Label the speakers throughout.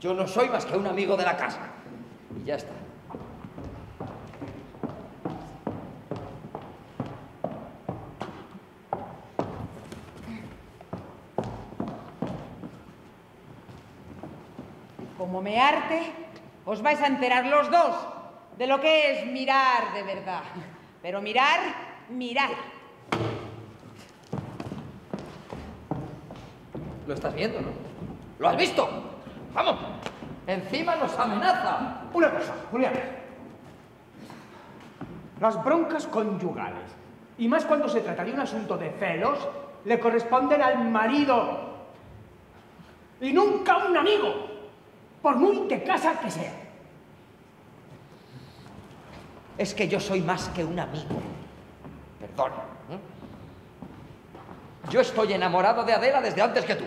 Speaker 1: Yo no soy más que un amigo de la casa. Y ya está.
Speaker 2: Como me arte, os vais a enterar los dos de lo que es mirar de verdad. Pero mirar, mirar.
Speaker 1: Lo estás viendo, ¿no? ¿Lo has visto? ¡Vamos! Encima nos amenaza.
Speaker 3: Una cosa, Julián. Las broncas conyugales, y más cuando se trata de un asunto de celos, le corresponden al marido. Y nunca a un amigo, por muy de casa que sea.
Speaker 1: Es que yo soy más que un amigo. Perdón. ¿eh? Yo estoy enamorado de Adela desde antes que tú.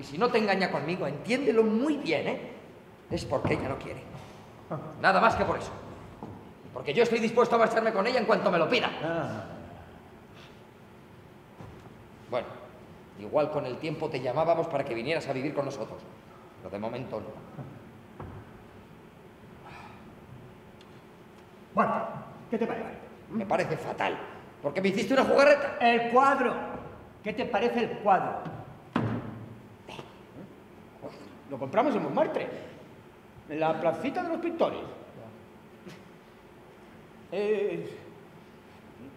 Speaker 1: Y si no te engaña conmigo, entiéndelo muy bien, ¿eh? Es porque ella no quiere. Nada más que por eso. Porque yo estoy dispuesto a marcharme con ella en cuanto me lo pida. Bueno, igual con el tiempo te llamábamos para que vinieras a vivir con nosotros. Pero de momento no.
Speaker 3: Bueno, ¿qué te parece?
Speaker 1: Me parece fatal. Porque me hiciste una jugarreta.
Speaker 3: El cuadro. ¿Qué te parece el cuadro? Lo compramos en Montmartre, en la placita de los pintores. Es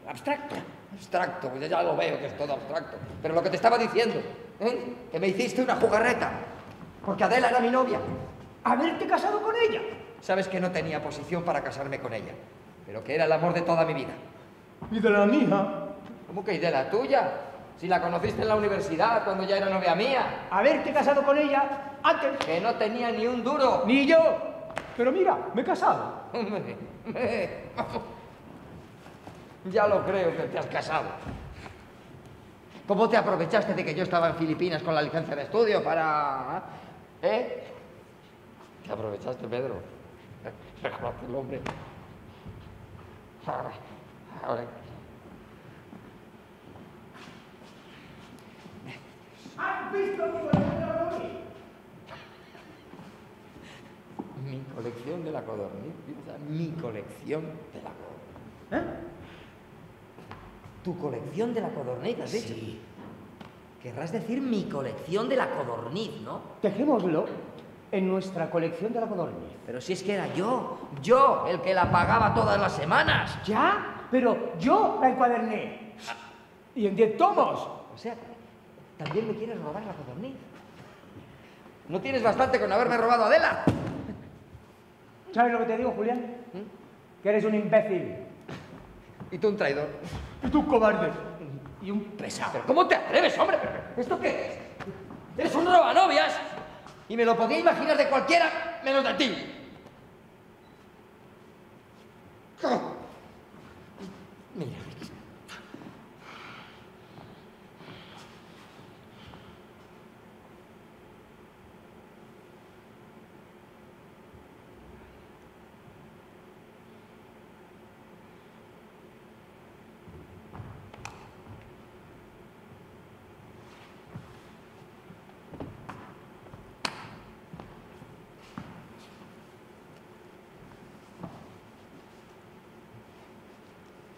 Speaker 3: abstracto.
Speaker 1: Abstracto, pues ya lo veo que es todo abstracto. Pero lo que te estaba diciendo, ¿eh? que me hiciste una jugarreta. Porque Adela era mi novia.
Speaker 3: Haberte casado con ella.
Speaker 1: Sabes que no tenía posición para casarme con ella, pero que era el amor de toda mi vida.
Speaker 3: Y de la mía.
Speaker 1: ¿Cómo que y de la tuya? Si la conociste en la universidad cuando ya era novia mía.
Speaker 3: Haberte casado con ella antes.
Speaker 1: Que no tenía ni un duro.
Speaker 3: Ni yo. Pero mira, me he casado.
Speaker 1: ya lo creo que te has casado. ¿Cómo te aprovechaste de que yo estaba en Filipinas con la licencia de estudio para... ¿Eh? ¿Te aprovechaste, Pedro? El hombre. Ahora, ahora...
Speaker 3: ¿Has visto mi colección de la
Speaker 1: Mi colección de la codorniz. piensa, Mi colección de la codorniz.
Speaker 3: ¿Eh?
Speaker 1: ¿Tu colección de la codorniz, has dicho? Sí. Querrás decir mi colección de la codorniz, ¿no?
Speaker 3: Dejémoslo en nuestra colección de la codorniz.
Speaker 1: Pero si es que era yo, yo, el que la pagaba todas las semanas.
Speaker 3: ¿Ya? Pero yo la encuaderné. Y en diez tomos.
Speaker 1: O sea, también me quieres robar la codorniz. ¿No tienes bastante con haberme robado a Adela?
Speaker 3: ¿Sabes lo que te digo, Julián? Que eres un imbécil.
Speaker 1: Y tú un traidor.
Speaker 3: Y tú un cobarde. Y un pesado.
Speaker 1: ¿Pero cómo te atreves, hombre? ¿Esto qué es? ¡Eres un robanovias! Y me lo podía imaginar de cualquiera, menos de ti. Mira,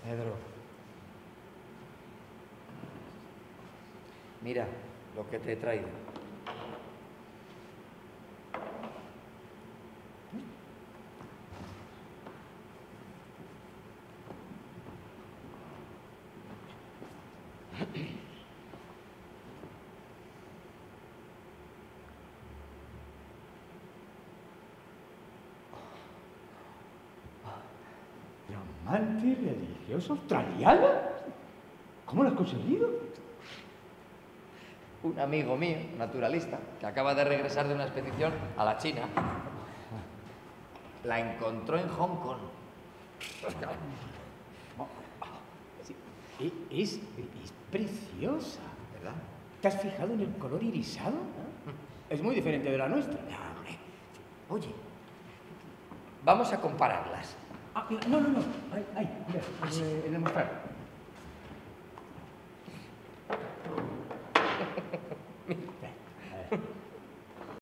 Speaker 1: Pedro. Mira lo que te he traído.
Speaker 3: ¿Amante religiosa australiana? ¿Cómo lo has conseguido?
Speaker 1: Un amigo mío, naturalista, que acaba de regresar de una expedición a la China, la encontró en Hong Kong.
Speaker 3: Sí, e- Es, es preciosa.
Speaker 1: ¿Verdad?
Speaker 3: ¿Te has fijado en el color irisado? Es muy diferente de la nuestra.
Speaker 1: No, hombre. Oye, vamos a compararlas.
Speaker 3: Ah, no, no, no. Ahí, ahí, mira, en el- mostrador.